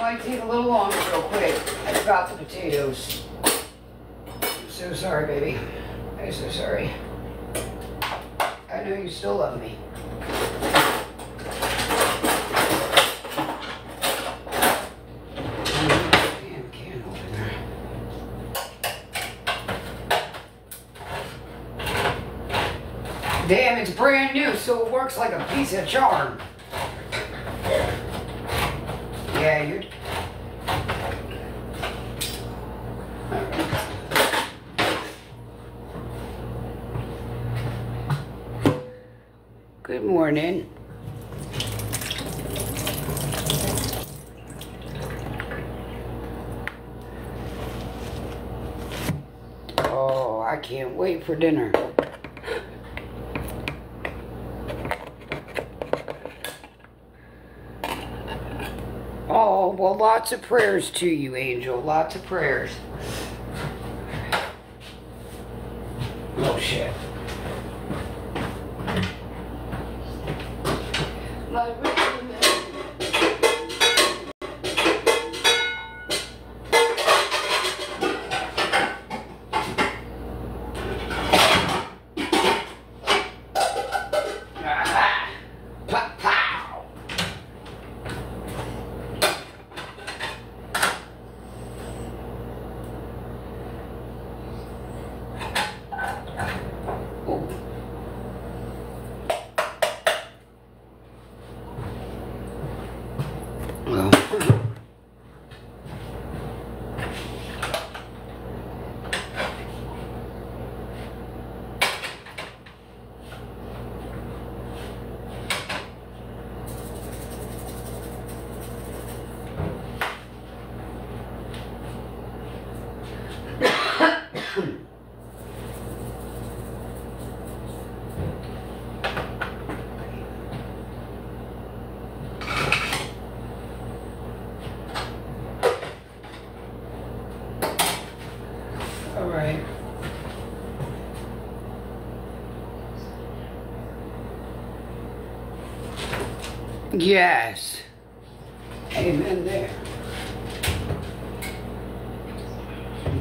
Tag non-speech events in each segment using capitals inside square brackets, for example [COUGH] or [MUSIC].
might take a little longer real quick. I forgot the potatoes. I'm so sorry, baby. I'm so sorry. I know you still love me. Damn it's brand new, so it works like a piece of charm. Yeah, you're. Good morning. Oh, I can't wait for dinner. Oh, well, lots of prayers to you, Angel. Lots of prayers. Oh, shit. My Ah, pow, pow. Oh. Well. All right. Yes. Amen there.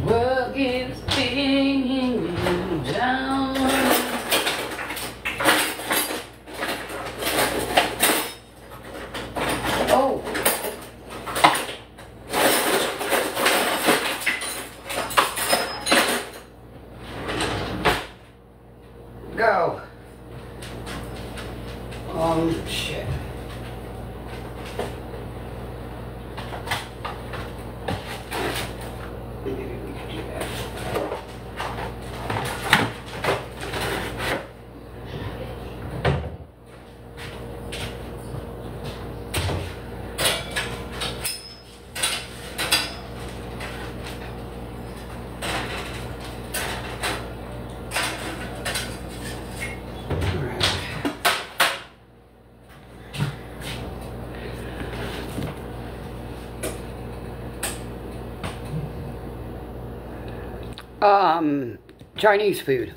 World is spinning down. Oh. Go. Um, shit. Maybe we could do that. All right. Um, Chinese food.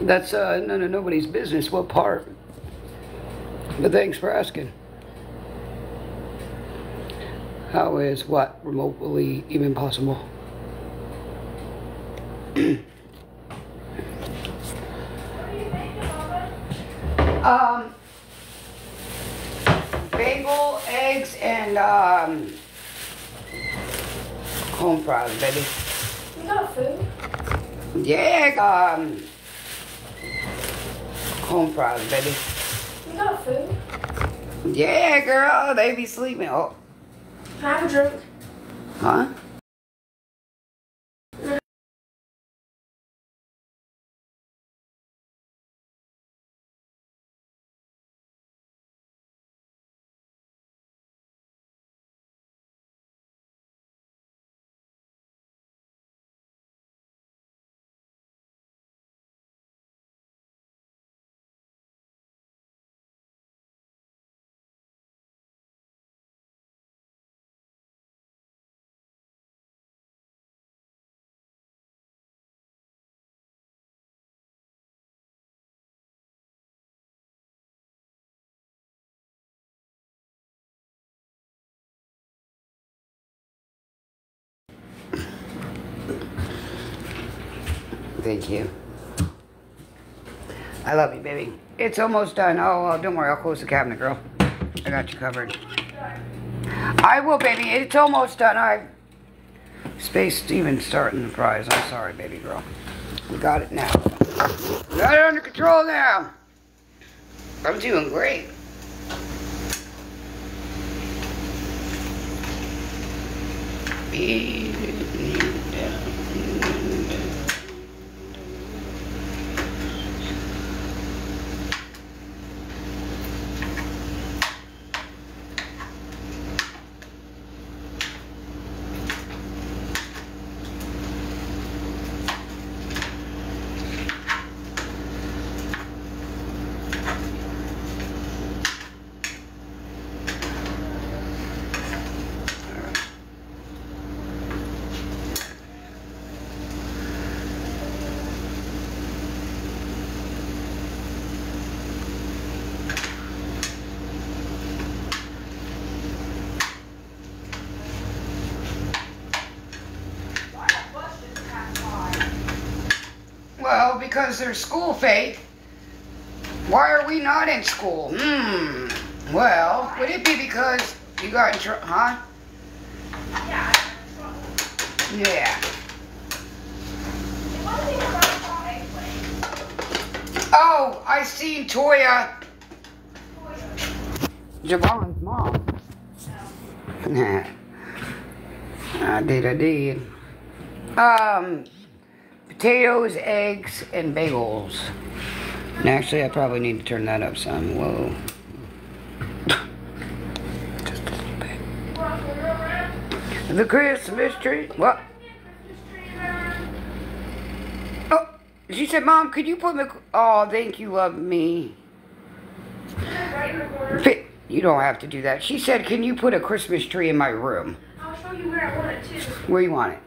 That's uh, none of nobody's business. What part? But thanks for asking. How is what remotely even possible? [CLEARS THROAT] um, bagel, eggs, and um, home fries, baby. You got food? Yeah, um, home fries, baby. You got food? Yeah, girl, they be sleeping. Oh, Can I have a drink? huh? Thank you. I love you, baby. It's almost done. Oh, don't worry. I'll close the cabinet, girl. I got you covered. I will, baby. It's almost done. I spaced even starting the prize. I'm sorry, baby girl. We got it now. We got it under control now. I'm doing great. Well, because there's school fake. Why are we not in school? Hmm. Well, would it be because you got in trouble? Huh? Yeah. Yeah. Oh, I seen Toya, Javon's mom. [LAUGHS] I did, I did. Um, potatoes, eggs, and bagels. And actually, I probably need to turn that up some. Whoa. Just a little bit. Well, we're around. The Christmas tree. What? Christmas tree around. Oh, she said, Mom, could you put me? Oh, thank you, love me. Right in the corner. Fi- You don't have to do that. She said, Can you put a Christmas tree in my room? I'll show you where I want it too. Where you want it?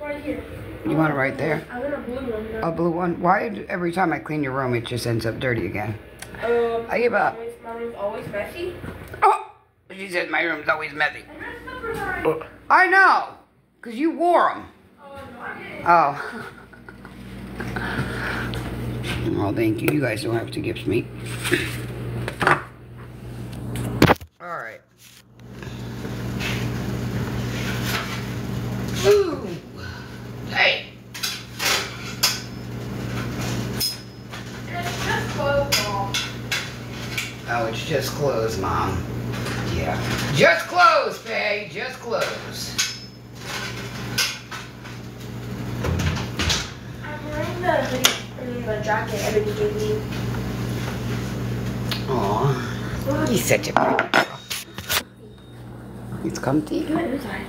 Right here. You want it right there? I want a blue one. though. A blue one? Why every time I clean your room, it just ends up dirty again? Um, I give up. My room's- always messy. Oh! She said my room's always messy. And there's. Oh, I know! Because you wore them. Oh, no, I didn't. Oh. [LAUGHS] Oh, thank you. You guys don't have to gift me. [CLEARS THROAT] Alright. Ooh! Hey! It's just clothes off. Oh, it's just close, Mom. Yeah. Just close, Faye. Just close. I'm wearing the hoodie, the jacket Ebony gave me. Aw. He's such a pretty girl. It's comfy. Good inside.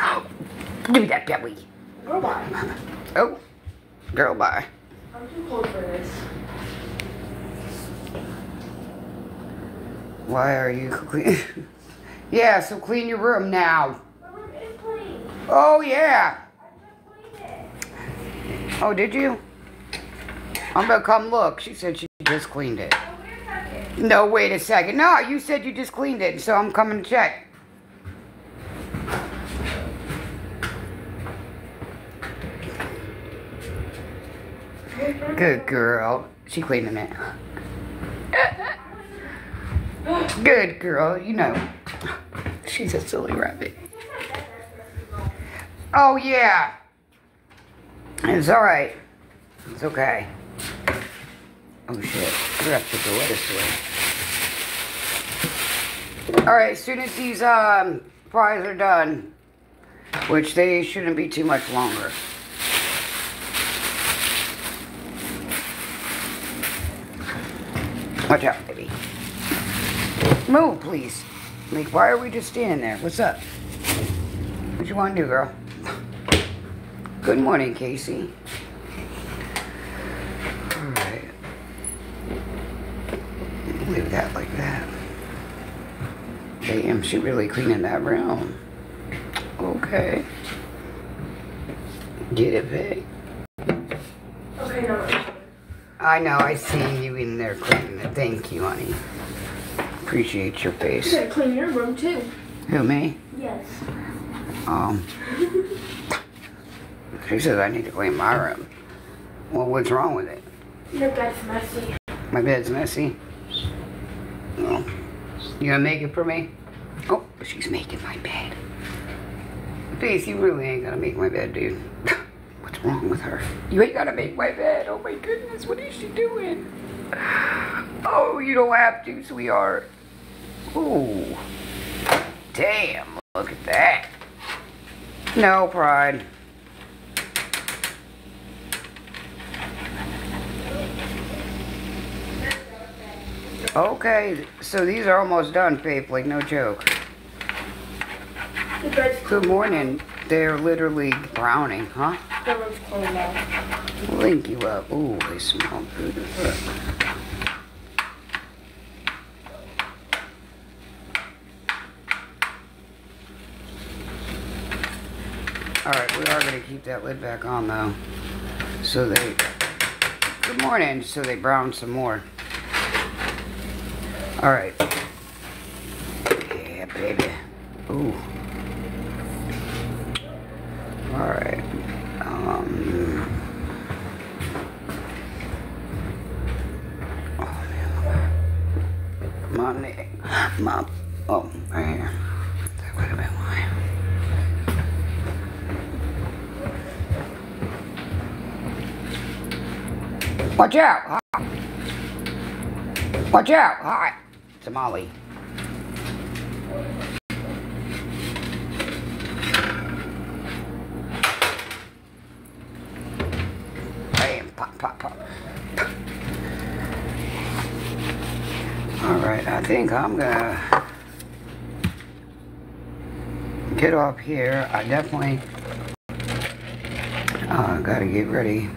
Oh, give me that belly. Girl, bye. Oh, girl, bye. I'm too cold for this. Why are you clean? [LAUGHS] yeah, so clean your room now. My room is clean. Oh, yeah. I just cleaned it. Oh, did you? I'm gonna come look. She said she just cleaned it. Oh, wait a second. No, wait a second. No, you said you just cleaned it, so I'm coming to check. Good girl. She cleaning it. Good girl, you know. She's a silly rabbit. Oh, yeah. It's alright. It's okay. Oh, shit. We have to put the lettuce away. Alright, as soon as these um, fries are done, which they shouldn't be too much longer. Watch out. Move, please. Like, why are we just standing there? What's up? What you want to do, girl? Good morning, Casey. Alright. Leave that like that. Damn, she really cleaning that room. Okay. Get it, babe. Okay, no. no. I know, I seen you in there cleaning it. Thank you, honey. Appreciate your You face. gotta clean your room too. Who, me? Yes. Um. She says I need to clean my room. Well, what's wrong with it? Your bed's messy. My bed's messy. No. You gonna make it for me? Oh, she's making my bed. Face, you really ain't gonna make my bed, dude. [LAUGHS] What's wrong with her? You ain't gonna make my bed. Oh my goodness, what is she doing? [SIGHS] Oh, you don't have to, sweetheart. Ooh. Damn, look at that. No pride. Okay, so these are almost done, Faith, like no joke. Good morning. They're literally browning, huh? The room's. Link you up. Ooh, they smell good. Alright, we are going to keep that lid back on though. So they. Good morning. So they brown some more. Alright. Yeah, baby. Ooh. Alright. Um. Oh man. My. My. Oh, right here. That would have been why. Watch out! Hi. Watch out! Hi. Somali. Bam, pop, pop, pop. All right, I think I'm gonna get off here. I definitely uh, gotta get ready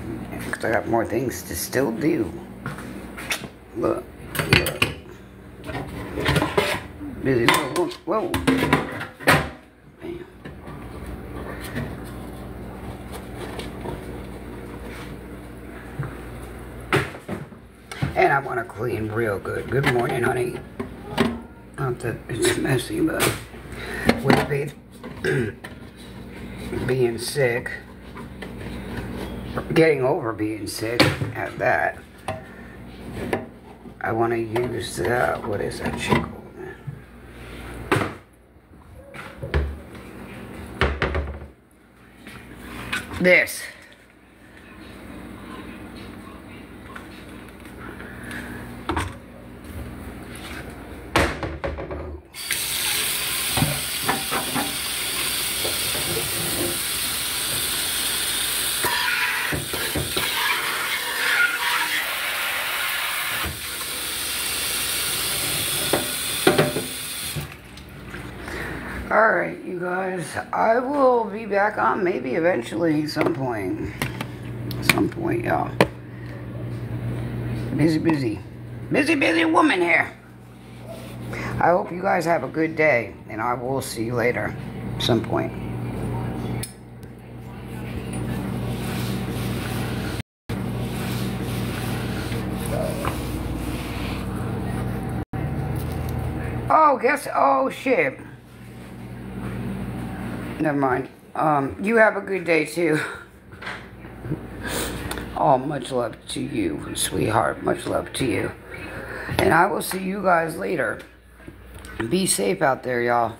I got more things to still do. Look, look. Busy. Whoa, whoa. Bam. And I want to clean real good. Good morning, honey. Not that it's messy, but with [CLEARS THROAT] being sick, getting over being sick at that, I want to use the, what is that? This. Alright, you guys. I will be back on maybe eventually some point. Some point, y'all. Busy, busy. Busy, busy woman here. I hope you guys have a good day, and I will see you later. Some point. Oh, guess. Oh, shit. Never mind. Um, you have a good day too. Oh, much love to you, sweetheart. Much love to you. And I will see you guys later. Be safe out there, y'all.